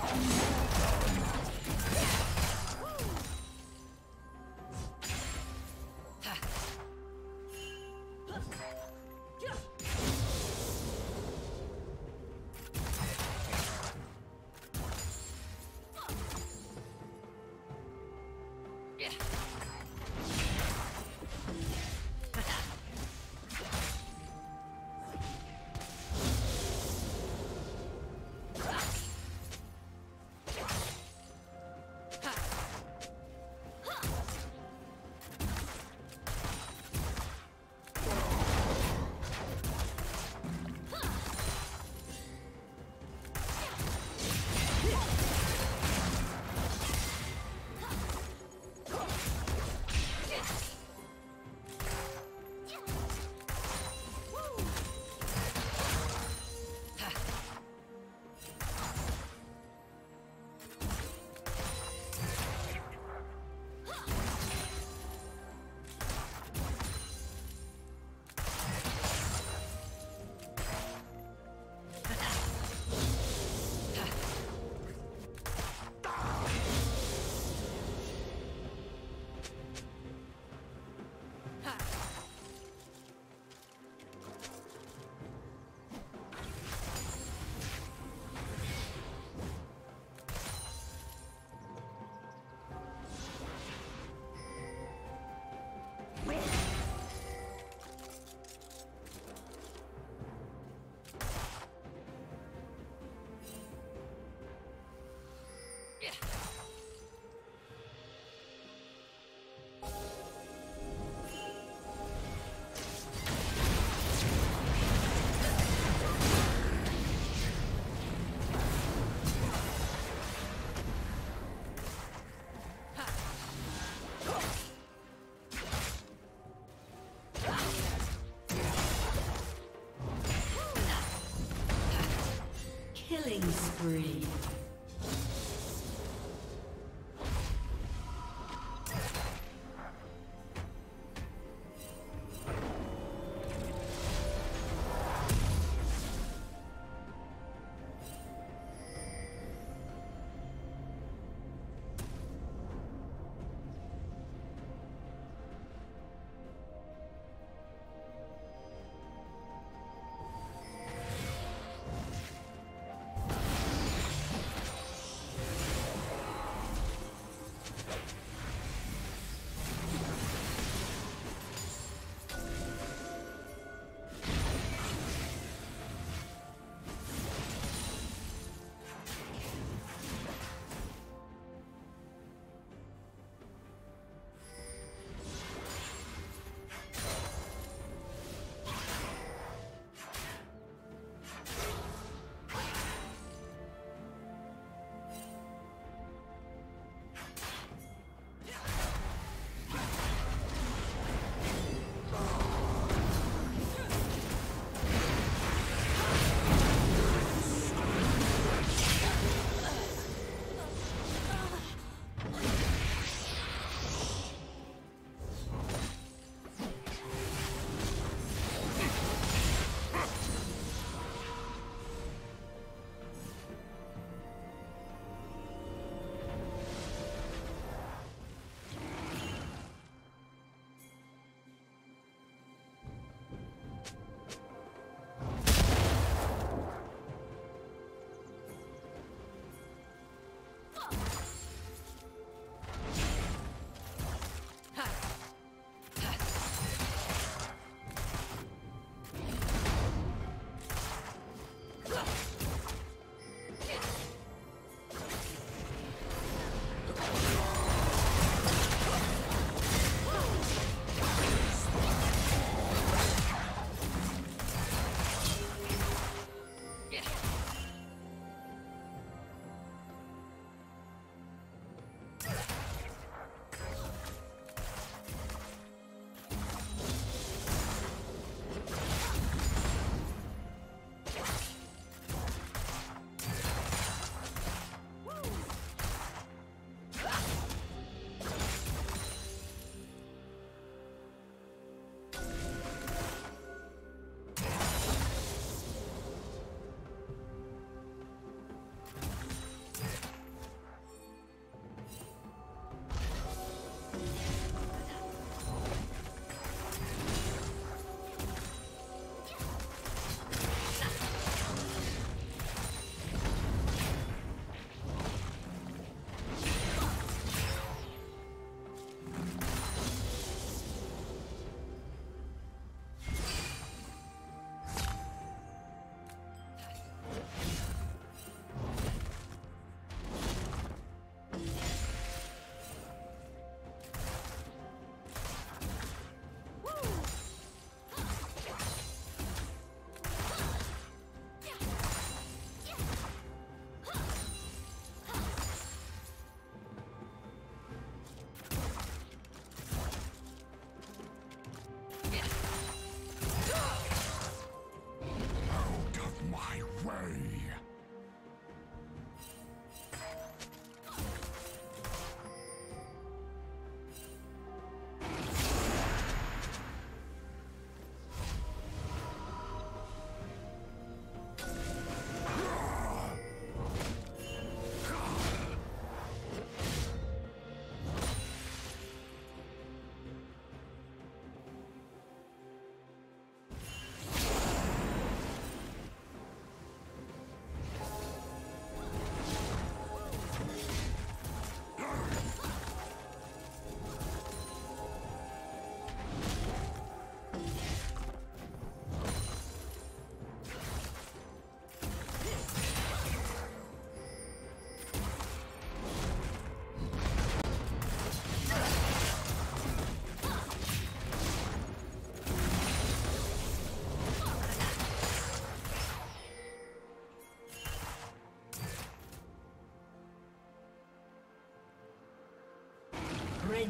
Killing spree.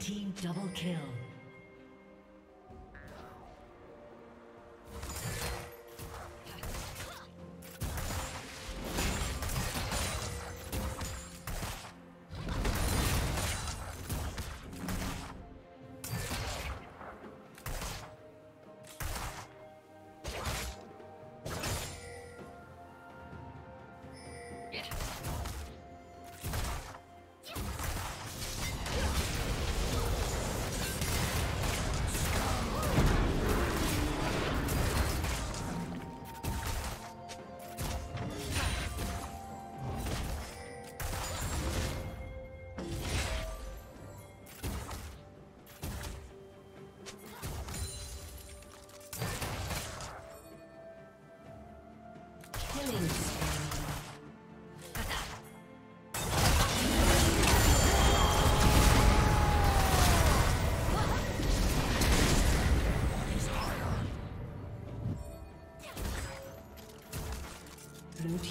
Team double kill.